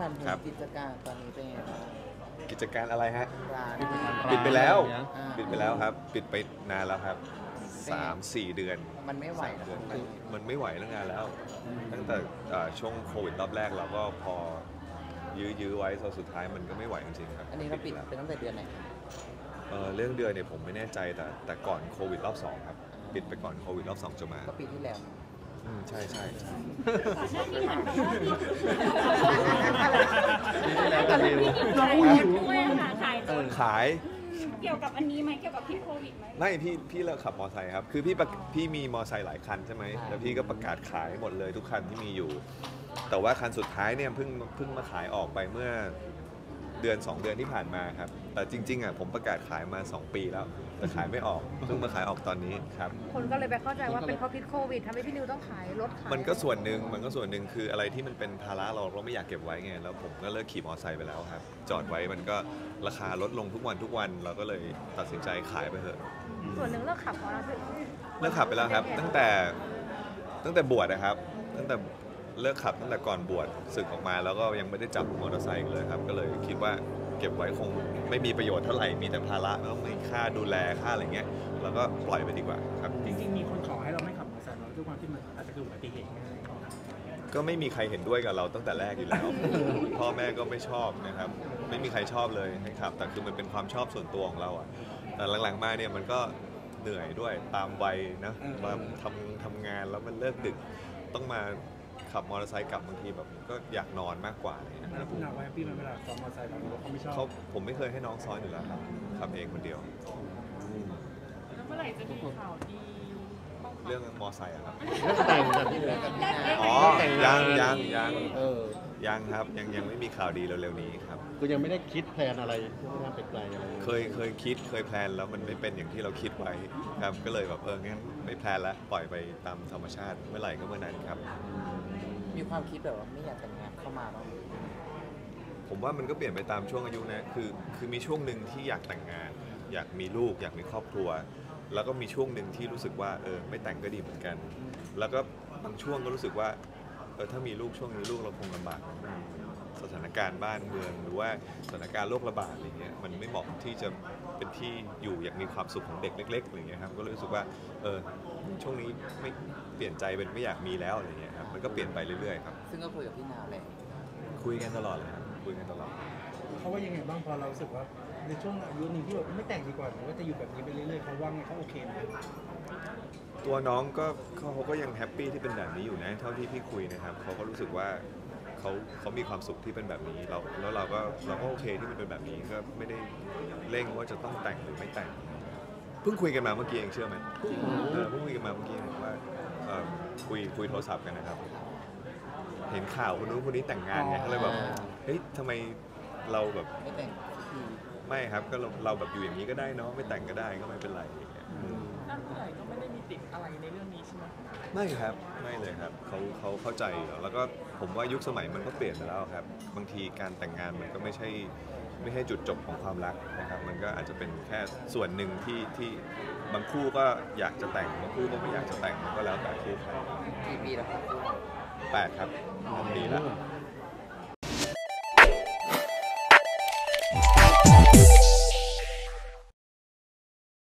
ถามถึงครับ กิจการตอนนี้เป็นไงบ้าง กิจการอะไรฮะ ร้านปิดไปแล้ว อ่า ปิดไปแล้วครับ ปิดไปนานแล้วครับสามสี่เดือนมันไม่ไหวสามแล้วเดือนคือมันไม่ไหวตั้งนานแล้ว ตั้งแต่เอ่อช่วงโควิดรอบแรกเราก็พอยื้อยื้อไว้จนสุดท้ายมันก็ไม่ไหวจริงๆครับอันนี้เราปิดแล้วเป็นตั้งแต่เดือนไหนเอ่อเรื่องเดือนเนี่ยผมไม่แน่ใจแต่แต่ก่อนโควิดรอบสองครับ ปิดไปก่อนโควิดรอบสองจะมาก็ปีที่แล้ว อืมใช่ใช่ใช่ขา ยด้วยค่ะขายรถขาย เกี่ยวกับอันนี้ไหมเกี่ยวกับพิษโควิดไหมไม่พี่พี่เลิกขับมอไซค์ครับ คือพี่ประพี่มีมอไซค์หลายคันใช่ไหมแล้วพี่ก็ประกาศขายหมดเลยทุกคันที่มีอยู่ แต่ว่าคันสุดท้ายเนี่ยเพิ่งเพิ่งมาขายออกไปเมื่อ เดือน 2 เดือนที่ผ่านมาครับ แต่จริงๆอะผมประกาศขายมา 2 ปีแล้วแต่ขายไม่ออกเพิ่งมาขายออกตอนนี้ครับ คนก็เลยไปเข้าใจว่าเป็นเพราะพิษโควิดทำให้พี่นิวต้องขายรถขายมันก็ส่วนหนึ่งมันก็ส่วนหนึ่งคืออะไรที่มันเป็นภาระเราเราไม่อยากเก็บไว้ไงแล้วผมก็เลิกขี่มอเตอร์ไซค์ไปแล้วครับ จอดไว้มันก็ราคาลดลงทุกวันทุกวันเราก็เลยตัดสินใจขายไปเถอะ ส่วนหนึ่งเลิกขับเพราะอะไรพี่เลิกขับไปแล้วครับ ตั้งแต่ตั้งแต่บวชนะครับ ตั้งแต่ เลิกขับตั้งแต่ก่อนบวชศึกออกมาแล้วก็ยังไม่ได้จับมอเตอร์ไซค์อีกเลยครับ ก็เลยคิดว่าเก็บไว้คงไม่มีประโยชน์เท่าไหร่มีแต่ภาระแล้วมีค่าดูแลค่าอะไรเงี้ยเราก็ปล่อยไปดีกว่าครับ จริงๆมีคนขอให้เราไม่ขับมอเตอร์ไซค์เนอะด้วยความที่มันอาจจะเกิดอุบัติเหตุง่ายก็ไม่มีใครเห็นด้วยกับเราตั้งแต่แรกอยู่แล้ว พ่อแม่ก็ไม่ชอบนะครับ ไม่มีใครชอบเลยให้ขับ แต่คือมันเป็นความชอบส่วนตัวของเราอะแต่หลังๆมาเนี่ยมันก็เหนื่อยด้วยตามวัยนะมาทำทำงานแล้วมันเลิกดึกต้องมา ขับมอเตอร์ไซค์กลับบางทีแบบก็อยากนอนมากกว่าอะไรเลยนะคแล้รัวบคุณนาไว้พี่มันเวลาซ้อมมอเตอร์ไซค์เรารู้ว่าเขาไม่ชอบเขาผมไม่เคยให้น้องซ้อนอยู่แล้วครับขับเองคนเดียวอืมแล้วเมื่อไหร่จะมีข่าวดีบ้างคะเรื่องมอไซค์อะครับ แต่งกับพี่เลยอ๋อ ยังยังยังเออยังครับ ยังยังไม่มีข่าวดีเร็วๆนี้ครับ คือยังไม่ได้คิดแพลนอะไรที่น่าไปไกลอะไรเคยเคยคิดเคยแพลนแล้วมันไม่เป็นอย่างที่เราคิดไว้ครับ ก็เลยแบบเอองั้นไม่แพลนแล้วปล่อยไปตามธรรมชาติเมื่อไหร่ก็เมื่อนั้นครับ มีความคิดแบบว่าไม่อยากแต่งงานเข้ามาบ้างไหมผมว่ามันก็เปลี่ยนไปตามช่วงอายุนะ คือ คือมีช่วงหนึ่งที่อยากแต่งงาน อยากมีลูก อยากมีครอบครัว แล้วก็มีช่วงหนึ่งที่รู้สึกว่า เออ ไม่แต่งก็ดีเหมือนกัน แล้วก็บางช่วงก็รู้สึกว่า เออ ถ้ามีลูกช่วงนี้ลูกเราคงลำบากนะสถานการณ์บ้านเมือง หรือว่าสถานการณ์โรคระบาดอะไรเงี้ย มันไม่เหมาะที่จะเป็นที่อยู่อย่างมีความสุขของเด็กเล็กๆอะไรเงี้ยครับ ก็เลยรู้สึกว่า เออ ช่วงนี้ไม่เปลี่ยนใจเป็นไม่อยากมีแล้วอะไรเงี้ยครับมันก็เปลี่ยนไปเรื่อยๆครับซึ่งก็คุยกับพี่นาวแหละคุยกันตลอดเลยครับคุยกันตลอด เขาว่ายังไงบ้างพอเรารู้สึกว่าในช่วงอายุหนึ่งที่แบบไม่แต่งดีกว่าหรือว่าจะอยู่แบบนี้ไปเรื่อยๆเขาว่าไงเขาโอเคไหมตัวน้องก็เขาเขาก็ยังแฮปปี้ที่เป็นแบบนี้อยู่นะเท่าที่พี่คุยนะครับเขาก็รู้สึกว่าเขาเขามีความสุขที่เป็นแบบนี้เราแล้วเราก็เราก็โอเคที่มันเป็นแบบนี้ก็ไม่ได้เร่งว่าจะต้องแต่งหรือไม่แต่ง เพิ่งคุยกันมาเมื่อกี้เองเชื่อไหมเออเพิ่งคุยกันมาเมื่อกี้บอกว่าเอ่อคุยคุยโทรศัพท์กันนะครับ เห็นข่าวคนนู้นคนนี้แต่งงานไงก็เลยแบบเฮ้ยทำไมเราแบบไม่แต่งสักทีไม่ครับก็เราเราแบบอยู่อย่างนี้ก็ได้เนาะไม่แต่งก็ได้ก็ไม่เป็นไรอย่างเงี้ยอืมด้านผู้ใหญ่ก็ไม่ได้มีติดอะไรในเรื่องนี้ใช่ไหมไม่ครับไม่เลยครับเขาเขาเข้าใจอยู่แล้วแล้วก็ผมว่ายุคสมัยมันก็เปลี่ยนไปแล้วครับ บางทีการแต่งงานมันก็ไม่ใช่ ไม่ใช่จุดจบของความรักนะครับ มันก็อาจจะเป็นแค่ส่วนหนึ่งที่ที่บางคู่ก็อยากจะแต่งบางคู่ก็ไม่อยากจะแต่งมันก็แล้วแต่คู่ใครกี่ปีแล้วครับแปดครับทำดีแล้วอ